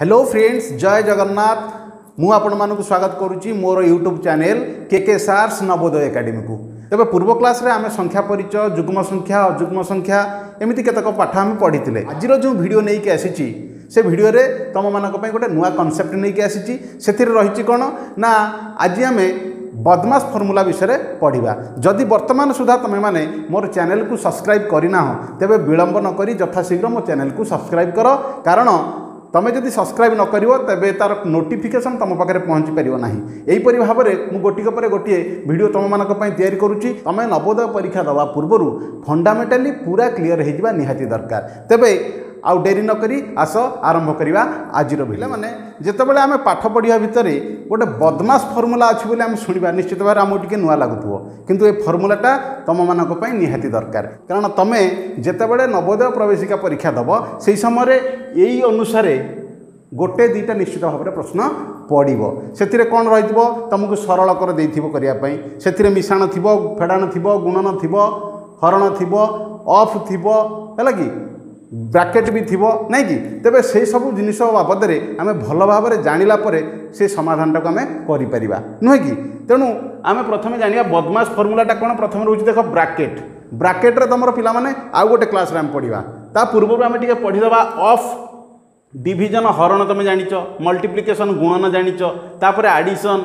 hello friends जय जगन्नाथ मुँ आप स्वागत करुच्ची मोर यूट्यूब चैनल के सार्स नवोदय एकाडेमी को तेज पूर्व क्लास में आम संख्या परिचय जुग्म संख्या अजुग्म संख्या एमती केतक पाठ आम पढ़ी थे आज जो भिडियो नहीं आसी से भिडियो तुम मानी गोटे नुआ कनसेप्ट नहीं आसी से रही कौन ना आज आम बदमाश फर्मूला विषय पढ़ा जदि बर्तमान सुधा तुम्हें मोर चेल को सब्सक्राइब करना तेज विलंब नक यथाशीघ्र मो चेल को सब्सक्राइब कर कारण তুমি যদি সবসক্রাইব নকরিব তবে তার নোটিফিকেসন তুম পাখে পৌঁছি পার না এইপরি ভাবে মু গোটিক পরে গোটিয়ে ভিডিও তোমাদের তৈরি করুছি তুমি নবোদয় পরীক্ষা দেওয়া পূর্ব ফন্ডামেটালি পুরা ক্লিয়ার হয়ে যা নিহতি দরকার তবে ଆଉ ଡେରି ନ କରି ଆସ ଆରମ୍ଭ କରିବା ଆଜିର ପିଲାମାନେ ଯେତେବେଳେ ଆମେ ପାଠ ପଢ଼ିବା ଭିତରେ ଗୋଟେ ବଦମାସ ଫର୍ମୁଲା ଅଛି ବୋଲି ଆମେ ଶୁଣିବା ନିଶ୍ଚିତ ଭାବରେ ଆମକୁ ଟିକେ ନୂଆ ଲାଗୁଥିବ କିନ୍ତୁ ଏ ଫର୍ମୁଲାଟା ତୁମମାନଙ୍କ ପାଇଁ ନିହାତି ଦରକାର କାରଣ ତୁମେ ଯେତେବେଳେ ନବୋଦୟ ପ୍ରବେଶିକା ପରୀକ୍ଷା ଦେବ ସେହି ସମୟରେ ଏଇ ଅନୁସାରେ ଗୋଟେ ଦୁଇଟା ନିଶ୍ଚିତ ଭାବରେ ପ୍ରଶ୍ନ ପଡ଼ିବ ସେଥିରେ କ'ଣ ରହିଥିବ ତୁମକୁ ସରଳ କର ଦେଇଥିବ କରିବା ପାଇଁ ସେଥିରେ ମିଶାଣ ଥିବ ଫେଡ଼ାଣ ଥିବ ଗୁଣନ ଥିବ ହରଣ ଥିବ ଅଫ୍ ଥିବ ହେଲା କି ବ୍ରାକେଟ୍ ବି ଥିବ ନାଇଁ କି ତେବେ ସେହିସବୁ ଜିନିଷ ବାବଦରେ ଆମେ ଭଲ ଭାବରେ ଜାଣିଲା ପରେ ସେ ସମାଧାନଟାକୁ ଆମେ କରିପାରିବା ନୁହେଁ କି ତେଣୁ ଆମେ ପ୍ରଥମେ ଜାଣିବା ବଦମାସ ଫର୍ମୁଲାଟା କ'ଣ ପ୍ରଥମେ ରହୁଛି ଦେଖ ବ୍ରାକେଟ୍ ବ୍ରାକେଟ୍ରେ ତୁମର ପିଲାମାନେ ଆଉ ଗୋଟେ କ୍ଲାସ୍ରେ ଆମେ ପଢ଼ିବା ତା ପୂର୍ବରୁ ଆମେ ଟିକେ ପଢ଼ିଦେବା ଅଫ୍ ଡିଭିଜନ୍ ହରଣ ତୁମେ ଜାଣିଛ ମଲ୍ଟିପ୍ଲିକେସନ୍ ଗୁଣନ ଜାଣିଛ ତାପରେ ଆଡ଼ିସନ୍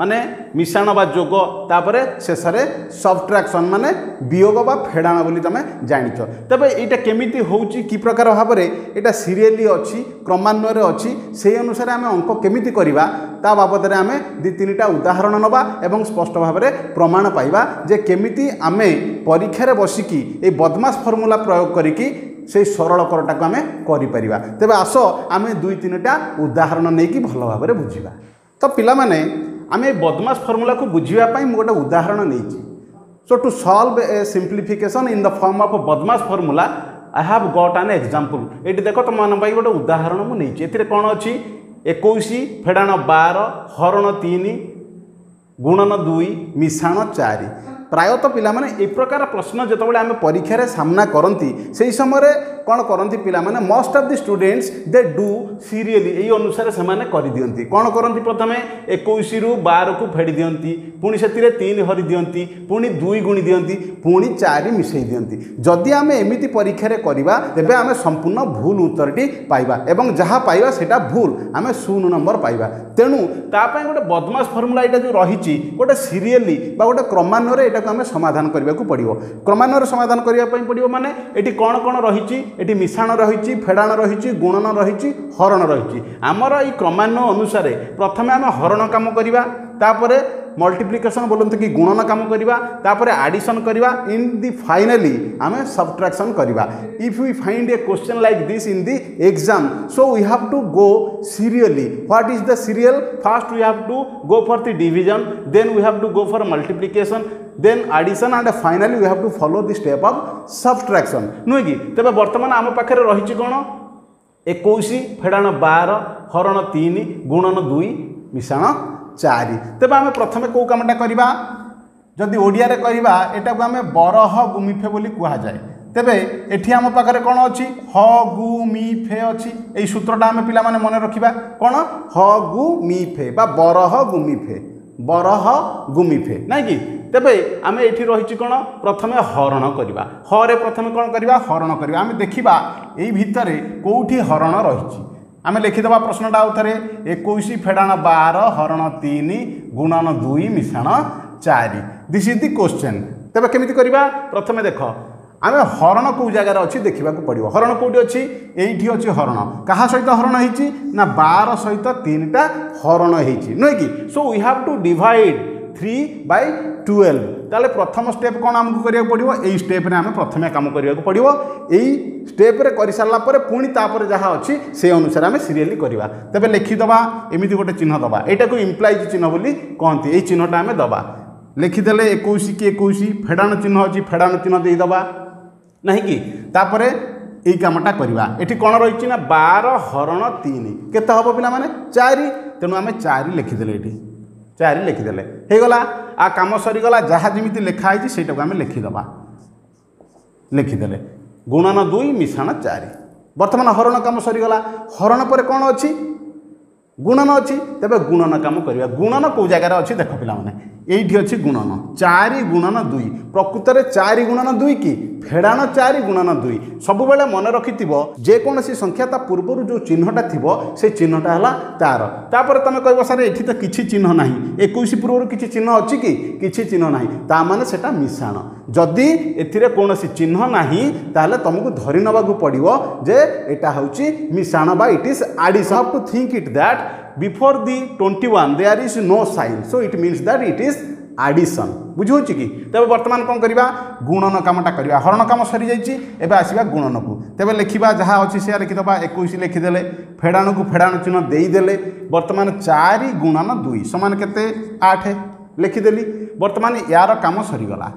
মানে মিশাণ বা যোগ তাপরে শেষে সবট্রাকশন মানে বিয়োগ বা ফেড়াণ বলে তুমি জাঁচ তবে এইটা কেমিতি হচ্ছে কি প্রকার ভাবে এটা সিরিয়ালি অছি ক্রমান্বয়ে অছি সেই অনুসারে আমি অঙ্ক কেমিতি করা তা বাবদে আমি দু তিনটা উদাহরণ নেওয়া এবং স্পষ্ট ভাবে প্রমাণ পাইবা যে কেমিতি আমি পরীক্ষার বসিকি এই বদমাস ফর্মুলা প্রয়োগ করি সেই সরলকরটাকে আমি করে করিপারিবা তবে আস আমি দুই তিনটা উদাহরণ নিয়ে ভাল ভাবে বুঝবা তো পিলা মানে ଆମେ ଏ ବଦମାସ ଫର୍ମୁଲାକୁ ବୁଝିବା ପାଇଁ ମୁଁ ଗୋଟେ ଉଦାହରଣ ନେଇଛି so to solve a simplification in the form of BODMAS formula I have got an example ଏଇଠି ଦେଖ ତୁମମାନଙ୍କ ପାଇଁ ଗୋଟେ ଉଦାହରଣ ମୁଁ ନେଇଛି ଏଥିରେ କ'ଣ ଅଛି ଏକୋଇଶ ଫେଡ଼ାଣ ବାର ହରଣ ତିନି ଗୁଣନ ଦୁଇ ମିଶାଣ ଚାରି ପ୍ରାୟତଃ ପିଲାମାନେ ଏ ପ୍ରକାର ପ୍ରଶ୍ନ ଯେତେବେଳେ ଆମେ ପରୀକ୍ଷାରେ ସାମ୍ନା କରନ୍ତି ସେହି ସମୟରେ କ'ଣ କରନ୍ତି ପିଲାମାନେ most of the students they do serially ଏଇ ଅନୁସାରେ ସେମାନେ କରିଦିଅନ୍ତି କ'ଣ କରନ୍ତି ପ୍ରଥମେ ଏକୋଇଶରୁ ବାରକୁ ଫେଡ଼ି ଦିଅନ୍ତି ପୁଣି ସେଥିରେ ତିନି ହରି ଦିଅନ୍ତି ପୁଣି ଦୁଇ ଗୁଣି ଦିଅନ୍ତି ପୁଣି ଚାରି ମିଶାଇ ଦିଅନ୍ତି ଯଦି ଆମେ ଏମିତି ପରୀକ୍ଷାରେ କରିବା ତେବେ ଆମେ ସମ୍ପୂର୍ଣ୍ଣ ଭୁଲ ଉତ୍ତରଟି ପାଇବା ଏବଂ ଯାହା ପାଇବା ସେଇଟା ଭୁଲ ଆମେ ଶୂନ ନମ୍ବର ପାଇବା ତେଣୁ ତା ପାଇଁ ଗୋଟେ ବଦମାସ ଫର୍ମୁଲା ଏଇଟା ଯେଉଁ ରହିଛି ଗୋଟେ ସିରିଏଲି ବା ଗୋଟେ କ୍ରମାନ୍ୱୟରେ ଏଇଟା ଏଗୁଡ଼ାକ ଆମେ ସମାଧାନ କରିବାକୁ ପଡ଼ିବ କ୍ରମାନ୍ୱୟରେ ସମାଧାନ କରିବା ପାଇଁ ପଡ଼ିବ ମାନେ ଏଠି କ'ଣ କ'ଣ ରହିଛି ଏଠି ମିଶାଣ ରହିଛି ଫେଡ଼ାଣ ରହିଛି ଗୁଣନ ରହିଛି ହରଣ ରହିଛି ଆମର ଏଇ କ୍ରମାନ୍ୱୟ ଅନୁସାରେ ପ୍ରଥମେ ଆମେ ହରଣ କାମ କରିବା ତାପରେ ମଲ୍ଟିପ୍ଲିକେସନ୍ ବୋଲନ୍ତୁ କି ଗୁଣନ କାମ କରିବା ତାପରେ ଆଡ଼ିସନ୍ କରିବା ଇନ୍ ଦି ଫାଇନାଲି ଆମେ ସବଟ୍ରାକ୍ସନ୍ କରିବା if you find a question like this in the exam so you have to go serially what is the serial first you have to go for the division then you have to go for multiplication then addition and finally you have to follow the step of subtraction নুহে কি তবে বর্তমানে আমার পাখে রয়েছে কোণ একুশ ফেড়াণ বার হরণ তিন গুণন দুই মিশাণ চারি তবে আমি প্রথমে কেউ কামটা করা যদি ওড়িয়ার করা এটা আমি বরহ গুমিফে বলে কুহযায় তবে এটি আমার পাখে কোণ অছি হ মি ফে অছি সূত্রটা আমি পিলা মানে মনে রাখবা কোণ হ গু মি ফে বা বরহ গুমিফে বরহ গুমিফে ফে না কি তবে আমি এটি রয়েছি কোণ প্রথমে হরণ করা হরে প্রথমে কোণ করা হরণ করা আমি দেখা এই ভিতরে কোটি হরণ রয়েছে আমি লিখিদেবা প্রশ্নটা আউথরে একুশ ফেড়াণ বার হরণ তিন গুণন দুই মিশাণ চারি দিস ইজ দি কোশ্চেন তবে কমিটি করা প্রথমে দেখ আমি হরণ কেউ জায়গার অছি দেখা পড়ব হরণ কেউটি অছি এইটি অছি হরণ কাহা সহিত হরণ হয়েছি না বার সহিত তিনটা হরণ হয়েছি নয় কি so we have to divide three by twelve তাহলে প্রথম স্টেপ কোণ আমি করা পড়ব এই স্টেপে আমি প্রথমে কাম করা পড়ব এই স্টেপে করে সারা পরে পুঁ তাপরে যা অছি সে অনুসারে আমি সিরিয়ালি করা তবে লেখিদেবা এমিতি গোটে চিহ্ন দেবা এইটাকে ইমপ্লাইজ চিহ্ন বলে কহতি এই চিহ্নটা আমি দেবা লেখিদেলে একুশ কি একুশ ফেডাণ চিহ্ন অছি ফেডাণ চিহ্ন দিয়ে দেবা না কি তাপরে এই কামটা করা এটি কোণ রয়েছে না বার হরণ তিন কেতে হব পিলা মানে চারি তেমন আমি চারি লেখিদেলে এটি ଚାରି ଲେଖିଦେଲେ ହେଇଗଲା ଆଉ କାମ ସରିଗଲା ଯାହା ଯେମିତି ଲେଖା ହେଇଛି ସେଇଟାକୁ ଆମେ ଲେଖିଦେବା ଲେଖିଦେଲେ ଗୁଣନ ଦୁଇ ମିଶାଣ ଚାରି ବର୍ତ୍ତମାନ ହରଣ କାମ ସରିଗଲା ହରଣ ପରେ କ'ଣ ଅଛି ଗୁଣନ ଅଛି ତେବେ ଗୁଣନ କାମ କରିବା ଗୁଣନ କେଉଁ ଜାଗାରେ ଅଛି ଦେଖ ପିଲାମାନେ ଏଇଠି ଅଛି ଗୁଣନ ଚାରି ଗୁଣନ ଦୁଇ ପ୍ରକୃତରେ ଚାରି ଗୁଣନ ଦୁଇ କି ଫେଡ଼ାଣ ଚାରି ଗୁଣନ ଦୁଇ ସବୁବେଳେ ମନେ ରଖିଥିବ ଯେକୌଣସି ସଂଖ୍ୟା ତା ପୂର୍ବରୁ ଯେଉଁ ଚିହ୍ନଟା ଥିବ ସେ ଚିହ୍ନଟା ହେଲା ତାର ତାପରେ ତମେ କହିବ ସାର୍ ଏଠି ତ କିଛି ଚିହ୍ନ ନାହିଁ ଏକୋଇଶ ପୂର୍ବରୁ କିଛି ଚିହ୍ନ ଅଛି କି କିଛି ଚିହ୍ନ ନାହିଁ ତା ମାନେ ସେଇଟା ମିଶାଣ ଯଦି ଏଥିରେ କୌଣସି ଚିହ୍ନ ନାହିଁ ତାହେଲେ ତମକୁ ଧରି ନେବାକୁ ପଡ଼ିବ ଯେ ଏଇଟା ହେଉଛି ମିଶାଣ ବା it is add have to think it that before the twenty one there is no sign so it means that it is addition বুঝিহচ্ছে কি তবে বর্তমান কম করা গুণন কামটা করা হরণ কাম সরি যাই এবার আসবা গুণনকু তবে লিখবা যা অছি সে লিখিদেবা একুশ লিখিদেলে ফেড়াণুকু ফেড়াণ চিহ্ন দিয়েদেলে বর্তমান চারি গুণন দুই সমান কেতে আঠ লিখিদেলি বর্তমান ইয়ার কাম সরিগলা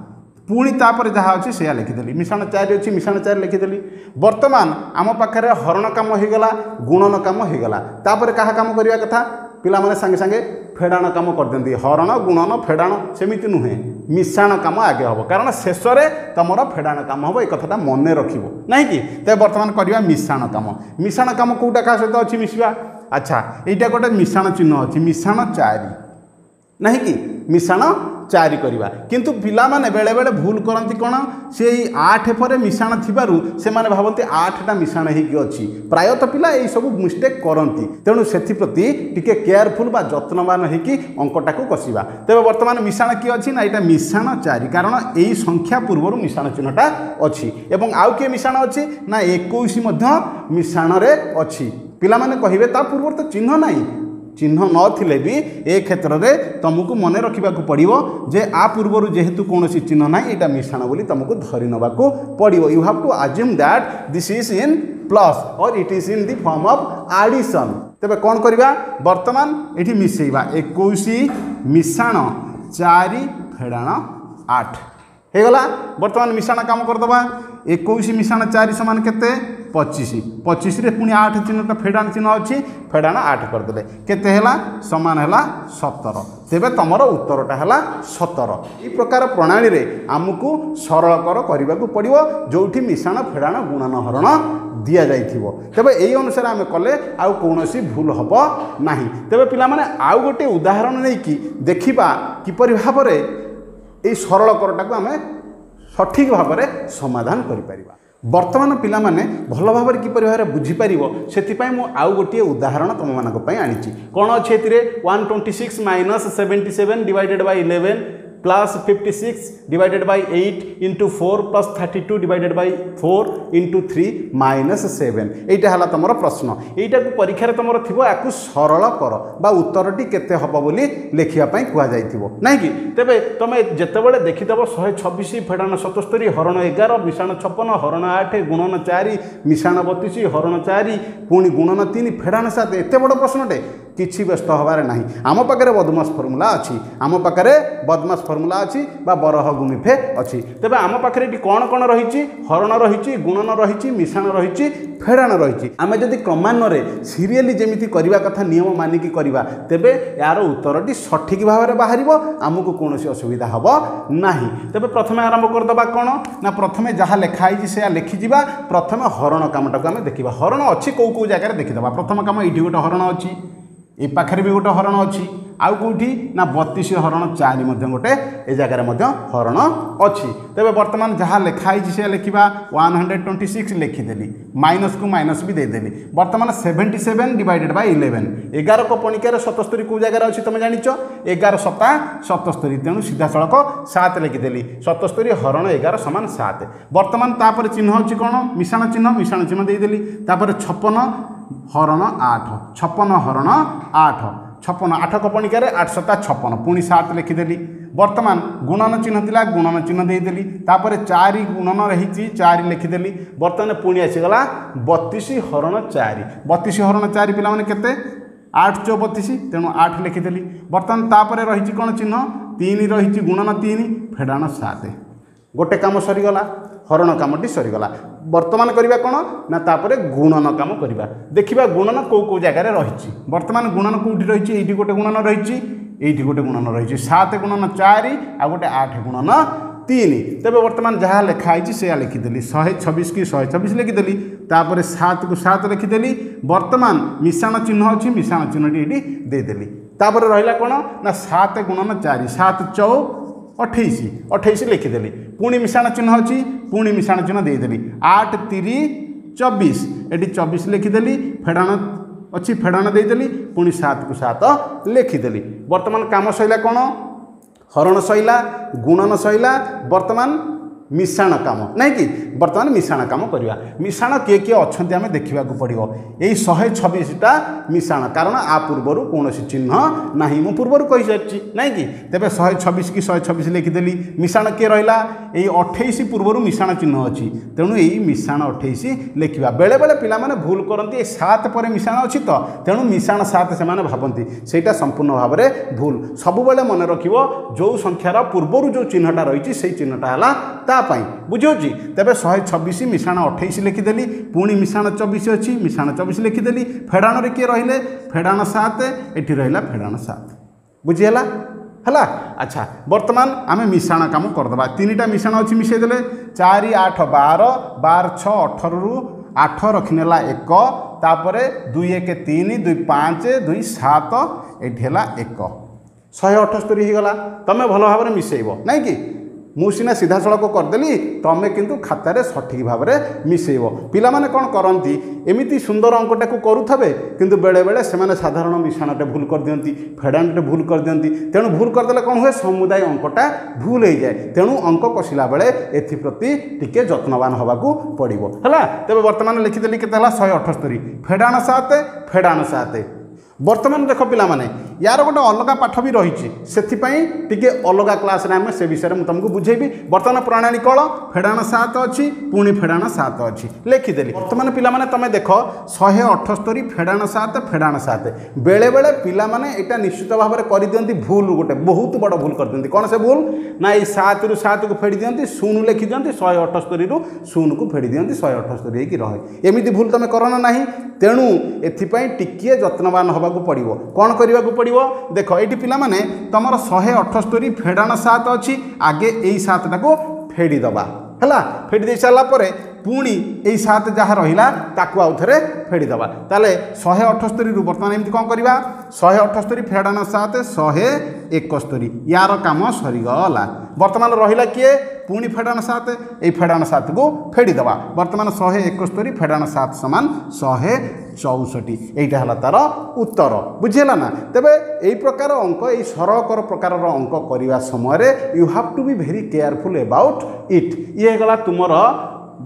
পুঁ তাপরে যা অছি সেয়া লিখিদেলি মিশ্রণ চারি অছি মিশ্রণ চারি লিখিদেলি বর্তমান আম পাখে হরণ কাম হয়েগলা গুণন কাম হয়েগলা তাপরে কাহা কাম করা কথা ପିଲାମାନେ ସାଙ୍ଗେ ସାଙ୍ଗେ ଫେଡ଼ାଣ କାମ କରିଦିଅନ୍ତି ହରଣ ଗୁଣନ ଫେଡ଼ାଣ ସେମିତି ନୁହେଁ ମିଶାଣ କାମ ଆଗେ ହେବ କାରଣ ଶେଷରେ ତୁମର ଫେଡ଼ାଣ କାମ ହେବ ଏ କଥାଟା ମନେ ରଖିବ ନାହିଁ କି ତେବେ ବର୍ତ୍ତମାନ କରିବା ମିଶାଣ କାମ ମିଶାଣ କାମ କେଉଁଟା କାହା ସହିତ ଅଛି ମିଶିବା ଆଚ୍ଛା ଏଇଟା ଗୋଟେ ମିଶାଣ ଚିହ୍ନ ଅଛି ମିଶାଣ ଚାରି ନାହିଁ କି ମିଶାଣ ଚାରି କରିବା କିନ୍ତୁ ପିଲାମାନେ ବେଳେବେଳେ ଭୁଲ କରନ୍ତି କ'ଣ ସେଇ ଆଠ ପରେ ମିଶାଣ ଥିବାରୁ ସେମାନେ ଭାବନ୍ତି ଆଠଟା ମିଶାଣ ହେଇକି ଅଛି ପ୍ରାୟତଃ ପିଲା ଏଇସବୁ ମିଷ୍ଟେକ୍ କରନ୍ତି ତେଣୁ ସେଥିପ୍ରତି ଟିକେ କେୟାରଫୁଲ୍ ବା ଯତ୍ନବାନ ହେଇକି ଅଙ୍କଟାକୁ କଷିବା ତେବେ ବର୍ତ୍ତମାନ ମିଶାଣ କିଏ ଅଛି ନା ଏଇଟା ମିଶାଣ ଚାରି କାରଣ ଏଇ ସଂଖ୍ୟା ପୂର୍ବରୁ ମିଶାଣ ଚିହ୍ନଟା ଅଛି ଏବଂ ଆଉ କିଏ ମିଶାଣ ଅଛି ନା ଏକୋଇଶ ମଧ୍ୟ ମିଶାଣରେ ଅଛି ପିଲାମାନେ କହିବେ ତା ପୂର୍ବରୁ ତ ଚିହ୍ନ ନାହିଁ ଚିହ୍ନ ନଥିଲେ ବି ଏ କ୍ଷେତ୍ରରେ ତୁମକୁ ମନେ ରଖିବାକୁ ପଡ଼ିବ ଯେ ଆ ପୂର୍ବରୁ ଯେହେତୁ କୌଣସି ଚିହ୍ନ ନାହିଁ ଏଇଟା ମିଶାଣ ବୋଲି ତୁମକୁ ଧରି ନେବାକୁ ପଡ଼ିବ you have to assume that this is in plus or it is in the form of addition ତେବେ କ'ଣ କରିବା ବର୍ତ୍ତମାନ ଏଠି ମିଶାଇବା ଏକୋଇଶ ମିଶାଣ ଚାରି ଫେଡ଼ାଣ ଆଠ ହେଇଗଲା ବର୍ତ୍ତମାନ ମିଶାଣ କାମ କରିଦେବା ଏକୋଇଶ ମିଶାଣ ଚାରି ସମାନ କେତେ ପଚିଶ ପଚିଶରେ ପୁଣି ଆଠ ଚିହ୍ନଟ ଫେଡ଼ାଣ ଚିହ୍ନ ଅଛି ଫେଡ଼ାଣ ଆଠ କରିଦେଲେ କେତେ ହେଲା ସମାନ ହେଲା ସତର ତେବେ ତୁମର ଉତ୍ତରଟା ହେଲା ସତର ଏହି ପ୍ରକାର ପ୍ରଣାଳୀରେ ଆମକୁ ସରଳକର କରିବାକୁ ପଡ଼ିବ ଯେଉଁଠି ମିଶାଣ ଫେଡ଼ାଣ ଗୁଣନ ହରଣ ଦିଆଯାଇଥିବ ତେବେ ଏହି ଅନୁସାରେ ଆମେ କଲେ ଆଉ କୌଣସି ଭୁଲ ହେବ ନାହିଁ ତେବେ ପିଲାମାନେ ଆଉ ଗୋଟିଏ ଉଦାହରଣ ନେଇକି ଦେଖିବା କିପରି ଭାବରେ ଏହି ସରଳକରଟାକୁ ଆମେ ସଠିକ୍ ଭାବରେ ସମାଧାନ କରିପାରିବା বর্তমান পিলামানে ভাল ভাবে কিপর ভাবে বুঝিপারিব সেপাই মু আউ গোটিয়ে উদাহরণ তোমাদের আনিছি কোণ অছে এতে one twenty six minus seventy seven divided by eleven plus 56 divided by 8 into 4 plus 32 divided by 4 into 3 minus 7 এইটা হল তোমার প্রশ্ন এইটাকু পরীক্ষার তোমার থিব একু সরল কর বা উত্তরটি কেতে হব বলি লেখিবা পাই কুয়া যাইতিব নাই কি তেবে তুমি যেতবেলে দেখিদেব 126 ফেড়াণ 77 হরণ 11 মিশ্রণ 56 হরণ 8 গুণন 4 মিশ্রণ 32 হরণ 4 পুনি গুণন 3 ফেড়াণ 7 এত বড় প্রশ্নটে କିଛି ବ୍ୟସ୍ତ ହେବାର ନାହିଁ ଆମ ପାଖରେ ବଦମାସ ଫର୍ମୁଲା ଅଛି ଆମ ପାଖରେ ବଦମାସ ଫର୍ମୁଲା ଅଛି ବା ବରହ ଗୁଣିଫେ ଅଛି ତେବେ ଆମ ପାଖରେ ଏଠି କ'ଣ କ'ଣ ରହିଛି ହରଣ ରହିଛି ଗୁଣନ ରହିଛି ମିଶାଣ ରହିଛି ଫେଡ଼ାଣ ରହିଛି ଆମେ ଯଦି କ୍ରମାନ୍ୱୟରେ ସିରିଏଲି ଯେମିତି କରିବା କଥା ନିୟମ ମାନିକି କରିବା ତେବେ ଏହାର ଉତ୍ତରଟି ସଠିକ୍ ଭାବରେ ବାହାରିବ ଆମକୁ କୌଣସି ଅସୁବିଧା ହେବ ନାହିଁ ତେବେ ପ୍ରଥମେ ଆରମ୍ଭ କରିଦେବା କ'ଣ ନା ପ୍ରଥମେ ଯାହା ଲେଖା ହେଇଛି ସେୟା ଲେଖିଯିବା ପ୍ରଥମେ ହରଣ କାମଟାକୁ ଆମେ ଦେଖିବା ହରଣ ଅଛି କେଉଁ କେଉଁ ଜାଗାରେ ଦେଖିଦେବା ପ୍ରଥମ କାମ ଏଇଠି ଗୋଟେ ହରଣ ଅଛି ଏ ପାଖରେ ବି ଗୋଟେ ହରଣ ଅଛି ଆଉ କେଉଁଠି ନା ବତିଶ ହରଣ ଚାରି ମଧ୍ୟ ଗୋଟେ ଏ ଜାଗାରେ ମଧ୍ୟ ହରଣ ଅଛି ତେବେ ବର୍ତ୍ତମାନ ଯାହା ଲେଖା ହେଇଛି ସେ ଲେଖିବା ୱାନ୍ ହଣ୍ଡ୍ରେଡ଼ ଟ୍ୱେଣ୍ଟି ସିକ୍ସ ଲେଖିଦେଲି ମାଇନସ୍କୁ ମାଇନସ୍ ବି ଦେଇଦେଲି ବର୍ତ୍ତମାନ seventy seven divided by eleven ଏଗାର କପଣିକାରେ ସତସ୍ତରୀ କେଉଁ ଜାଗାରେ ଅଛି ତୁମେ ଜାଣିଛ ଏଗାର ସତା ସତସ୍ତରୀ ତେଣୁ ସିଧାସଳଖ ସାତ ଲେଖିଦେଲି ସତସ୍ତରୀ ହରଣ ଏଗାର ସମାନ ସାତ ବର୍ତ୍ତମାନ ତାପରେ ଚିହ୍ନ ଅଛି କ'ଣ ମିଶାଣ ଚିହ୍ନ ମିଶାଣ ଚିହ୍ନ ଦେଇଦେଲି ତାପରେ ଛପନ হরণ আঠ ছপন হরণ আঠ ছপন আঠ কপণিকার আট সতা ছপন পুঁ সাত লিখিদেলি বর্তমান গুণন চিহ্ন লা গুণন চিহ্ন দিয়েদেলি তাপরে চারি গুণন রয়েছে চারি লিখিদেলি বর্তমানে পুঁ আসিগলা বতিশ হরণ চারি বতিশ হরণ চারি পিলা কেতে আট চৌবতিশ তেমন আট লিখিদেলি বর্তমান তাপরে রয়েছে কোণ চিহ্ন তিন রয়েছে গুণন তিন ফেডাণ সাত ଗୋଟେ କାମ ସରିଗଲା ହରଣ କାମଟି ସରିଗଲା ବର୍ତ୍ତମାନ କରିବା କ'ଣ ନା ତାପରେ ଗୁଣନ କାମ କରିବା ଦେଖିବା ଗୁଣନ କେଉଁ କେଉଁ ଜାଗାରେ ରହିଛି ବର୍ତ୍ତମାନ ଗୁଣନ କେଉଁଠି ରହିଛି ଏଇଠି ଗୋଟେ ଗୁଣନ ରହିଛି ଏଇଠି ଗୋଟେ ଗୁଣନ ରହିଛି ସାତ ଗୁଣନ ଚାରି ଆଉ ଗୋଟେ ଆଠ ଗୁଣନ ତିନି ତେବେ ବର୍ତ୍ତମାନ ଯାହା ଲେଖା ହେଇଛି ସେୟା ଲେଖିଦେଲି ଶହେ ଛବିଶ କି ଶହେ ଛବିଶ ଲେଖିଦେଲି ତାପରେ ସାତକୁ ସାତ ଲେଖିଦେଲି ବର୍ତ୍ତମାନ ମିଶାଣ ଚିହ୍ନ ଅଛି ମିଶାଣ ଚିହ୍ନଟି ଏଠି ଦେଇଦେଲି ତାପରେ ରହିଲା କ'ଣ ନା ସାତ ଗୁଣନ ଚାରି ସାତ ଚଉ ଅଠେଇଶ ଅଠେଇଶ ଲେଖିଦେଲି पो मिसा चिह्न पि मिसा चिह्नदे आठतिर चबिस एटि चबिस लेखिदे फेडाण अझ फेडाणदे पो सात कु सात लेखिदे बर्तन काम सहला कन हरण गुणन सहला बर्तमान ମିଶାଣ କାମ ନାଇଁ କି ବର୍ତ୍ତମାନ ମିଶାଣ କାମ କରିବା ମିଶାଣ କିଏ କିଏ ଅଛନ୍ତି ଆମେ ଦେଖିବାକୁ ପଡ଼ିବ ଏଇ ଶହେ ଛବିଶଟା ମିଶାଣ କାରଣ ଆ ପୂର୍ବରୁ କୌଣସି ଚିହ୍ନ ନାହିଁ ମୁଁ ପୂର୍ବରୁ କହିସାରିଛି ନାଇଁ କି ତେବେ ଶହେ ଛବିଶ କି ଶହେ ଛବିଶ ଲେଖିଦେଲି ମିଶାଣ କିଏ ରହିଲା ଏଇ ଅଠେଇଶ ପୂର୍ବରୁ ମିଶାଣ ଚିହ୍ନ ଅଛି ତେଣୁ ଏଇ ମିଶାଣ ଅଠେଇଶ ଲେଖିବା ବେଳେବେଳେ ପିଲାମାନେ ଭୁଲ କରନ୍ତି ଏଇ ସାତ ପରେ ମିଶାଣ ଅଛି ତ ତେଣୁ ମିଶାଣ ସାତ ସେମାନେ ଭାବନ୍ତି ସେଇଟା ସମ୍ପୂର୍ଣ୍ଣ ଭାବରେ ଭୁଲ ସବୁବେଳେ ମନେ ରଖିବ ଯେଉଁ ସଂଖ୍ୟାର ପୂର୍ବରୁ ଯେଉଁ ଚିହ୍ନଟା ରହିଛି ସେଇ ଚିହ୍ନଟା ହେଲା ତା কাপাই বুঝিছি ତେବେ ଶହେ ଛବିଶ ମିଶାଣ ଅଠେଇଶ ଲେଖିଦେଲି ପୁଣି ମିଶାଣ ଚବିଶ ଅଛି ମିଶାଣ ଚବିଶ ଲେଖିଦେଲି ଫେଡ଼ାଣରେ କିଏ ରହିଲେ ଫେଡ଼ାଣ ସାତ এটি ରହିଲା ଫେଡ଼ାଣ ସାତ বুঝিগলা ହେଲା ଆଚ୍ଛା ବର୍ତ୍ତମାନ ଆମେ ମିଶାଣ କାମ କରିଦେବା ତିନିଟା ମିଶାଣ ଅଛି ମିଶାଇଦେଲେ ଚାରି ଆଠ ବାର ବାର ଛଅ ଅଠରରୁ ଆଠ ରଖିନେଲା ଏକ ତାପରେ ଦୁଇ ଏକ ତିନି ଦୁଇ ପାଞ୍ଚ ଦୁଇ ସାତ ଏଠି ହେଲା ଏକ ଶହେ ଅଠସ୍ତରୀ ହୋଇଗଲା ତୁମେ ଭଲ ଭାବରେ ମିଶାଇବ ନାଇଁ କି ମୁଁ ସିନା ସିଧାସଳଖ କରିଦେଲି ତୁମେ କିନ୍ତୁ ଖାତାରେ ସଠିକ୍ ଭାବରେ ମିଶାଇବ ପିଲାମାନେ କ'ଣ କରନ୍ତି ଏମିତି ସୁନ୍ଦର ଅଙ୍କଟାକୁ କରୁଥିବେ କିନ୍ତୁ ବେଳେବେଳେ ସେମାନେ ସାଧାରଣ ମିଶାଣଟେ ଭୁଲ କରିଦିଅନ୍ତି ଫେଡ଼ାଣ୍ଟଟେ ଭୁଲ କରିଦିଅନ୍ତି ତେଣୁ ଭୁଲ କରିଦେଲେ କ'ଣ ହୁଏ ସମୁଦାୟ ଅଙ୍କଟା ଭୁଲ ହୋଇଯାଏ ତେଣୁ ଅଙ୍କ କଷିଲା ବେଳେ ଏଥିପ୍ରତି ଟିକେ ଯତ୍ନବାନ ହେବାକୁ ପଡ଼ିବ ହେଲା ତେବେ ବର୍ତ୍ତମାନ ଲେଖିଦେଲି କେତେ ହେଲା ଶହେ ଅଠସ୍ତରୀ ଫେଡ଼ାଣ ସାତ ଫେଡ଼ାଣ ସାତ বর্তমান দেখ পিলা মানে ইয়ার গোটে অলগা পাঠ বি রয়েছে সেপাই টিকি অলগা ক্লাসে আমি সে বিষয়ে তোমাকে বুঝেবি বর্তমান প্রণালী কল ফেড়াণ সাত অছি ফেড়াণ সাত অখিদে বর্তমানে পিলা মানে তুমি দেখ শহে অঠস্তরি ফেড়াণ সাত ফেড়াণ সাত বেড়ে বেড়ে পিলা মানে এটা নিশ্চিত ভাবে করে দিকে ভুল গোটে বহু বড় ভুল করে দিকে কোণ সে ভুল না এই সাত রু সাত ফেড়ি দিকে শূন্য লেখি দিকে শহে অঠস্তরি রু শূন্যকু ফেড়ি দিকে শহে অঠস্তরি হয়ে রহে এমি ভুল তুমি করোনা না তেমন এথিপাই টিকি যত্নবান হওয়া ହେବାକୁ ପଡ଼ିବ କ'ଣ କରିବାକୁ ପଡ଼ିବ ଦେଖ ଏଇଠି ପିଲାମାନେ ତୁମର ଶହେ ଅଠସ୍ତରୀ ଫେଡ଼ାଣ ସାତ ଅଛି ଆଗେ ଏଇ ସାତଟାକୁ ଫେଡ଼ିଦେବା ହେଲା ଫେଡ଼ି ଦେଇସାରିଲା ପରେ ପୁଣି ଏଇ ସାତ ଯାହା ରହିଲା ତାକୁ ଆଉ ଥରେ ଫେଡ଼ିଦେବା ତାହେଲେ ଶହେ ଅଠସ୍ତରୀରୁ ବର୍ତ୍ତମାନ ଏମିତି କ'ଣ କରିବା ଶହେ ଅଠସ୍ତରୀ ଫେଡ଼ାଣ ସାତ ଶହେ ଏକସ୍ତରୀ ୟାର କାମ ସରିଗଲା ବର୍ତ୍ତମାନ ରହିଲା କିଏ ପୁଣି ଫେଡ଼ାଣ ସାତ ଏଇ ଫେଡ଼ାଣ ସାତକୁ ଫେଡ଼ିଦେବା ବର୍ତ୍ତମାନ ଶହେ ଏକସ୍ତରୀ ଫେଡ଼ାଣ ସାତ ସମାନ ଶହେ ଚଉଷଠି ଏଇଟା ହେଲା ତା'ର ଉତ୍ତର ବୁଝିହେଲା ନା ତେବେ ଏଇ ପ୍ରକାର ଅଙ୍କ ଏଇ ସରଳକର ପ୍ରକାରର ଅଙ୍କ କରିବା ସମୟରେ you have to be very careful about it ଇଏ ହେଇଗଲା ତୁମର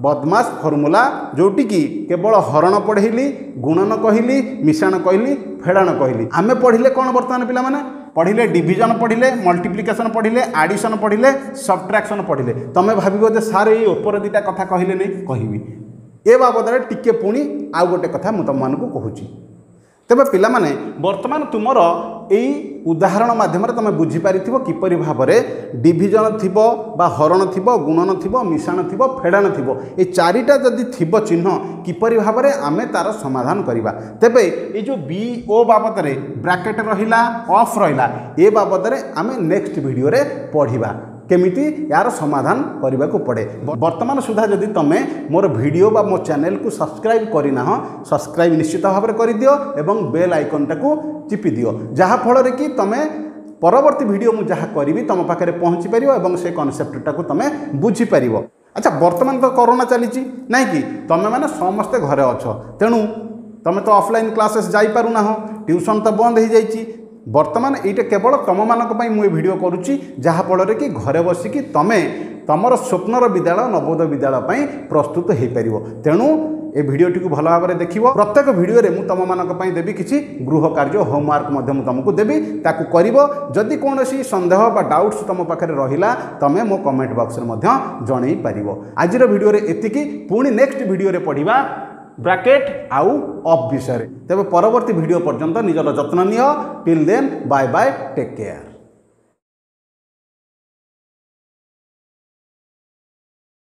বদমাস ফর্মুলা যেটিকি কেবল হরণ পড়াইলি গুণন কহিলি মিশাণ কহিলি ফেড়াণ কহিলি আমি পড়লে কোণ বর্তমান পিলা মানে পড়লে ডিভিজন পড়লে মল্টিপ্লিকেসন পড়লে আডিশন পড়লে সবট্রাকশন পড়লে তুমি ভাবিব যে স্যার এই উপরে দুইটা কথা কহিলে নেই কহিবি এ বাবদরে টিকে পুঁ আউ গোটে কথা মু তোমাকে কুচি তেমন পিলা মানে বর্তমান তুমর ଏଇ ଉଦାହରଣ ମାଧ୍ୟମରେ ତୁମେ ବୁଝିପାରିଥିବ କିପରି ଭାବରେ ଡିଭିଜନ ଥିବ ବା ହରଣ ଥିବ ଗୁଣନ ଥିବ ମିଶାଣ ଥିବ ଫେଡ଼ାଣ ଥିବ ଏ ଚାରିଟା ଯଦି ଥିବ ଚିହ୍ନ କିପରି ଭାବରେ ଆମେ ତା'ର ସମାଧାନ କରିବା ତେବେ ଏଇ ଯେଉଁ ବି ଓ ବାବଦରେ ବ୍ରାକେଟ୍ ରହିଲା ଅଫ୍ ରହିଲା ଏ ବାବଦରେ ଆମେ ନେକ୍ସଟ ଭିଡ଼ିଓରେ ପଢ଼ିବା केमिति यार समाधान करने को पड़े बर्तमान सुधा जदि तुम्हें मोर भिडियो बा मो चैनल को सब्सक्राइब करना सब्सक्राइब निश्चित भाव कर करदि और बेल आइकन टाक चिपि दियो जहाँफल कि तुम्हें परवर्ती भिड मुझे करी तुम पाखे पहुँची पार और से कनसेप्टा को तुम बुझीपर अच्छा बर्तमान तो करोना चली कि तुम्हें मैंने समस्ते घरे अच तेणु तुम तो अफलाइन क्लासेस जापार ना ट्यूशन तो बंद हो ବର୍ତ୍ତମାନ ଏଇଟା କେବଳ ତୁମମାନଙ୍କ ପାଇଁ ମୁଁ ଏ ଭିଡ଼ିଓ କରୁଛି ଯାହାଫଳରେ କି ଘରେ ବସିକି ତୁମେ ତୁମର ସ୍ୱପ୍ନର ବିଦ୍ୟାଳୟ ନବୋଦୟ ବିଦ୍ୟାଳୟ ପାଇଁ ପ୍ରସ୍ତୁତ ହୋଇପାରିବ ତେଣୁ ଏ ଭିଡ଼ିଓଟିକୁ ଭଲ ଭାବରେ ଦେଖିବ ପ୍ରତ୍ୟେକ ଭିଡ଼ିଓରେ ମୁଁ ତୁମମାନଙ୍କ ପାଇଁ ଦେବି କିଛି ଗୃହ କାର୍ଯ୍ୟ ହୋମୱାର୍କ ମଧ୍ୟ ମୁଁ ତୁମକୁ ଦେବି ତାକୁ କରିବ ଯଦି କୌଣସି ସନ୍ଦେହ ବା ଡାଉଟ୍ସ ତୁମ ପାଖରେ ରହିଲା ତୁମେ ମୋ କମେଣ୍ଟ ବକ୍ସରେ ମଧ୍ୟ ଜଣାଇ ପାରିବ ଆଜିର ଭିଡ଼ିଓରେ ଏତିକି ପୁଣି ନେକ୍ସଟ ଭିଡ଼ିଓରେ ପଢ଼ିବା ব্র্যাকেট আউ অফ বিষয়ে তবে পরবর্তী ভিডিও পর্যন্ত নিজের যত্ন নিও till then bye bye take care